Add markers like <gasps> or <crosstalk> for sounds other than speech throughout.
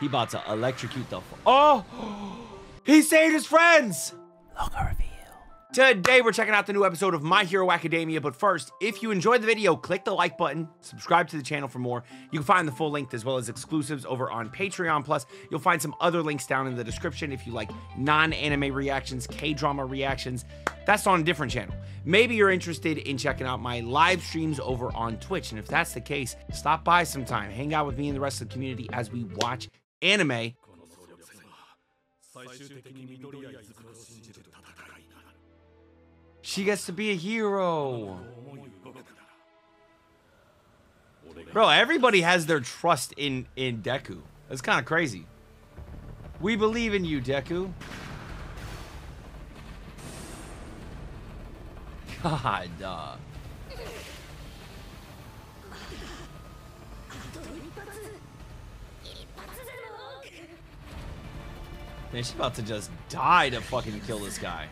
He about to electrocute the. Oh, <gasps> he saved his friends. Today we're checking out the new episode of My Hero Academia, but first, if you enjoyed the video, click the like button, subscribe to the channel for more. You can find the full length as well as exclusives over on Patreon. Plus, you'll find some other links down in the description if you like non-anime reactions, K-drama reactions. That's on a different channel. Maybe you're interested in checking out my live streams over on Twitch, and if that's the case, stop by sometime, hang out with me and the rest of the community as we watch anime. She gets to be a hero. Bro, everybody has their trust in in Deku. That's kind of crazy. We believe in you, Deku. <laughs> God, uh. Man, she's about to just die to fucking kill this guy.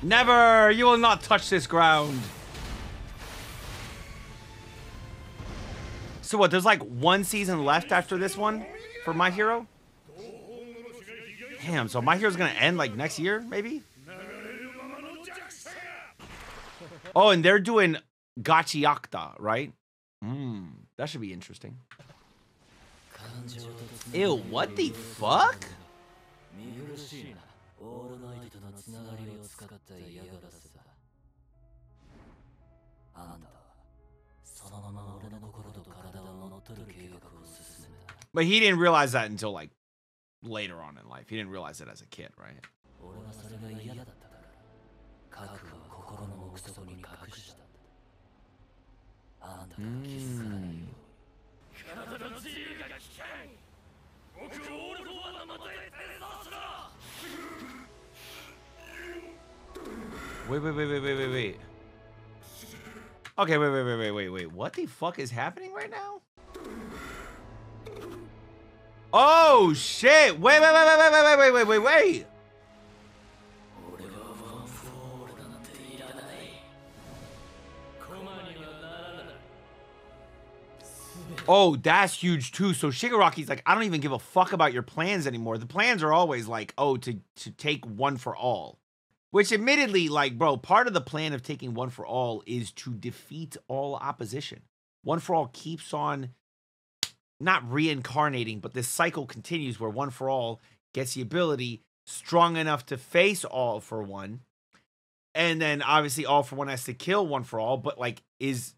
Never! You will not touch this ground. So what, there's like one season left after this one for My Hero? Damn, so My Hero's gonna end like next year, maybe? Oh, and they're doing Gachiakuta, right? Hmm, that should be interesting. Ew, what the fuck? But he didn't realize that until like later on in life. He didn't realize it as a kid, right? あんたが気づかないように体の自由が危険僕をオールフォアの元へ転送しろ Wait, wait, wait, wait, wait, wait, wait. Okay, wait, wait, wait, wait, wait, wait. What the fuck is happening right now? Oh shit! Wait, wait, wait, wait, wait, wait, wait, wait, wait, wait. Oh, that's huge too. So Shigaraki's like, I don't even give a fuck about your plans anymore. The plans are always like, oh, to to take one for all. Which admittedly, like, bro, part of the plan of taking one for all is to defeat all opposition. One for all keeps on not reincarnating, but this cycle continues where one for all gets the ability strong enough to face all for one. And then obviously all for one has to kill one for all, but like is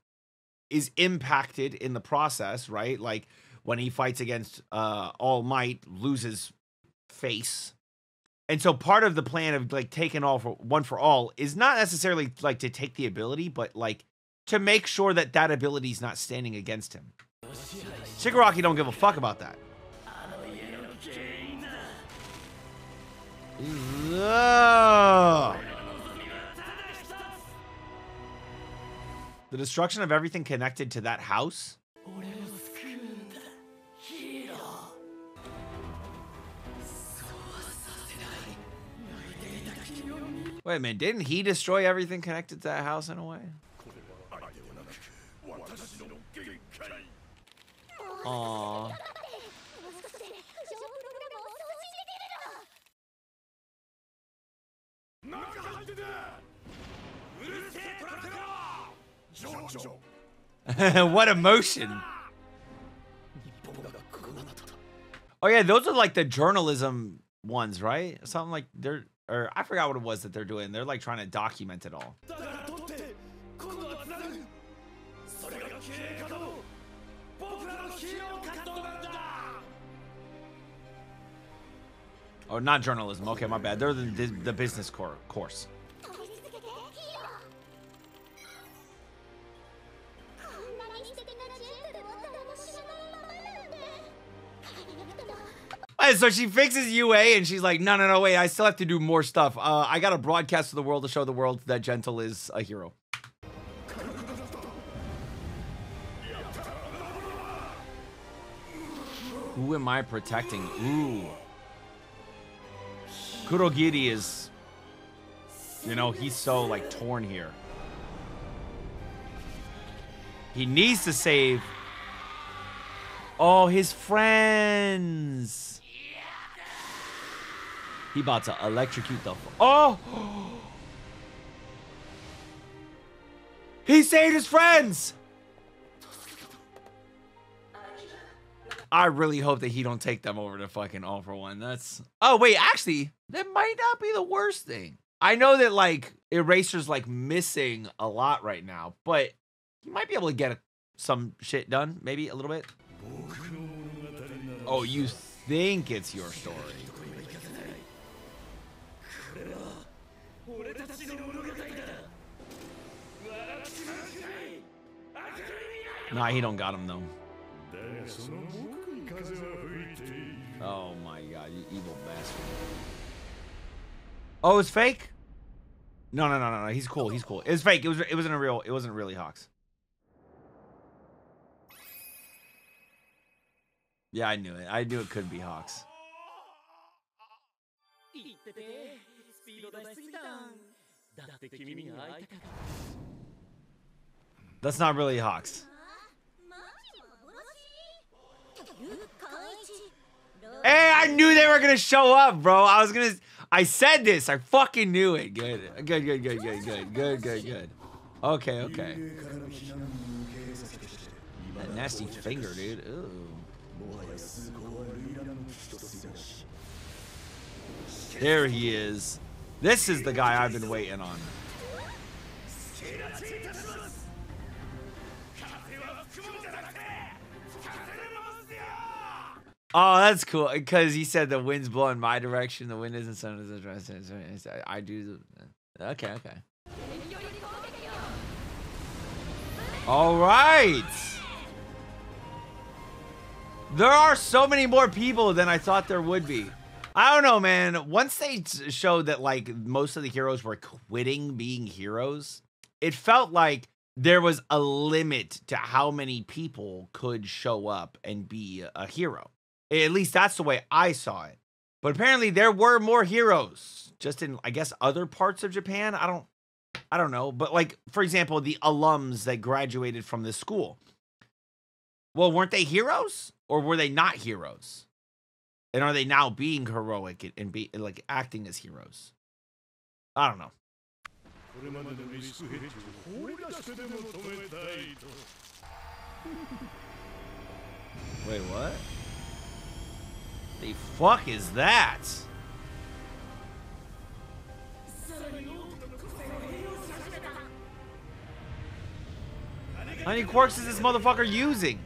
is impacted in the process, right? Like when he fights against uh, All Might, loses face. And so part of the plan of like taking all for one for all is not necessarily like to take the ability, but like to make sure that that ability is not standing against him. Shigaraki don't give a fuck about that. The destruction of everything connected to that house? Wait a minute, didn't he destroy everything connected to that house in a way? Aww. <laughs> what emotion. Oh yeah, those are like the journalism ones, right? Something like they're or I forgot what it was that they're doing. They're like trying to document it all. Oh, not journalism. Okay, my bad. They're the, the, the business core course. <laughs> so she fixes UA and she's like, no, no, no, wait, I still have to do more stuff. Uh, I got to broadcast to the world to show the world that Gentle is a hero. Who am I protecting? Ooh. Kurogiri is You know, he's so like torn here. He needs to save. Oh, his friends. He about to electrocute the. Oh. He saved his friends. I really hope that he don't take them over to fucking all for one. That's oh wait, actually, that might not be the worst thing. I know that like Eraser's like missing a lot right now, but he might be able to get a, some shit done, maybe a little bit. Oh, you think it's your story? Nah, he don't got him though. Oh my god, you evil bastard. Oh, it's fake? No, no, no, no, no. He's cool. He's cool. It's fake. It was it wasn't a real it wasn't really Hawks. Yeah, I knew it. I knew it could be Hawks. That's not really Hawks. Hey, I knew they were gonna show up, bro. I was gonna. I said this. I fucking knew it. Good, good, good, good, good, good, good, good, good. Okay, okay. That nasty finger, dude. Ooh. There he is. This is the guy I've been waiting on. Oh, that's cool. Because he said the wind's blowing my direction, the wind isn't sun is addressing. I do. The, okay, okay. All right. There are so many more people than I thought there would be. I don't know, man. Once they showed that like most of the heroes were quitting being heroes, it felt like there was a limit to how many people could show up and be a hero. At least that's the way I saw it. But apparently there were more heroes just in I guess other parts of Japan. I don't I don't know, but like for example, the alums that graduated from this school. Well, weren't they heroes or were they not heroes? And are they now being heroic and- be like acting as heroes? I don't know. こ<laughs> れまでのリスクヘッジを放り出してでも止めたいと Wait, what? The fuck is that? How many quirks is this motherfucker using?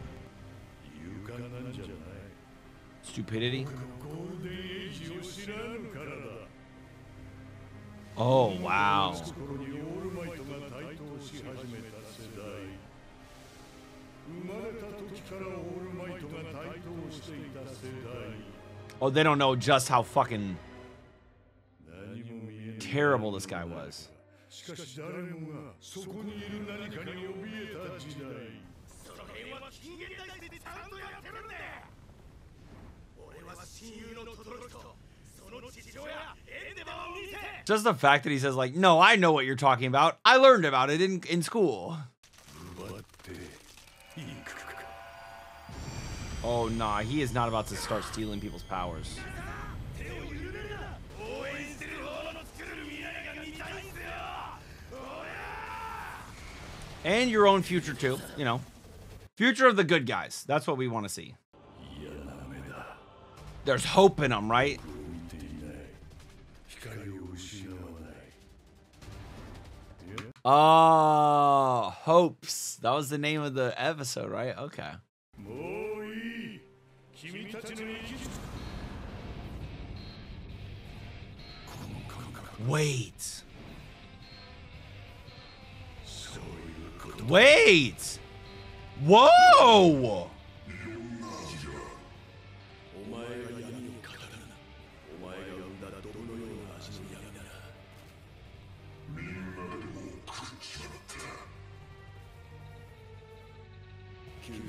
勇敢なんじゃない Stupidity? Oh, wow. Oh, they don't know just how fucking terrible this guy was. <laughs> Just the fact that he says like, no, I know what you're talking about. I learned about it in, in school. Oh, nah, he is not about to start stealing people's powers. And your own future, too, you know. Future of the good guys. That's what we want to see. There's hope in them, right? Oh, Hopes. That was the name of the episode, right? Okay. Wait. Wait. Whoa.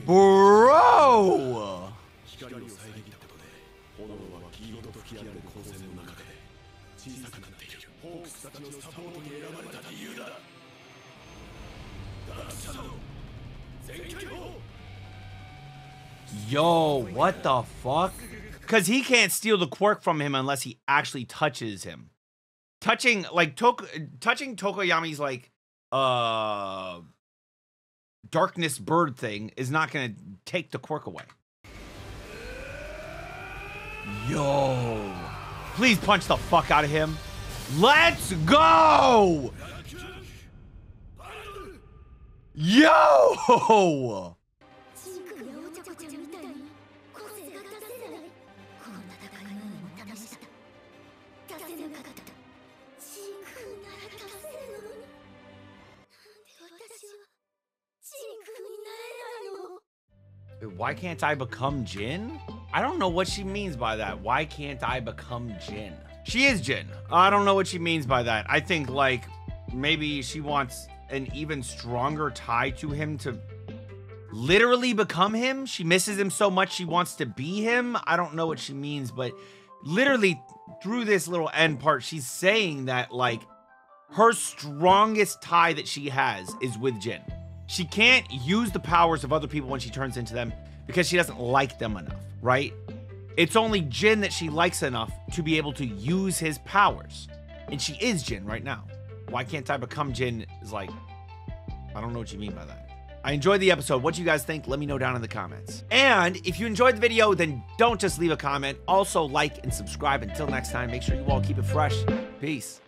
砲 Yo, what the fuck? Because he can't steal the quirk from him unless he actually touches him. Touching like Tok- touching Tokoyami's like uh darkness bird thing is not gonna take the quirk away. Yo, please punch the fuck out of him. Let's go! Yo! Why can't I become Jin? I don't know what she means by that. Why can't I become Jin? She is Jin. I don't know what she means by that. I think like maybe she wants an even stronger tie to him to literally become him. She misses him so much she wants to be him. I don't know what she means, but literally through this little end part, she's saying that like her strongest tie that she has is with Jin. She can't use the powers of other people when she turns into them because she doesn't like them enough, right? It's only Jin that she likes enough to be able to use his powers. And she is Jin right now. Why can't I become Jin is like, I don't know what you mean by that. I enjoyed the episode. What do you guys think? Let me know down in the comments. And if you enjoyed the video, then don't just leave a comment. Also like and subscribe. Until next time, make sure you all keep it fresh. Peace.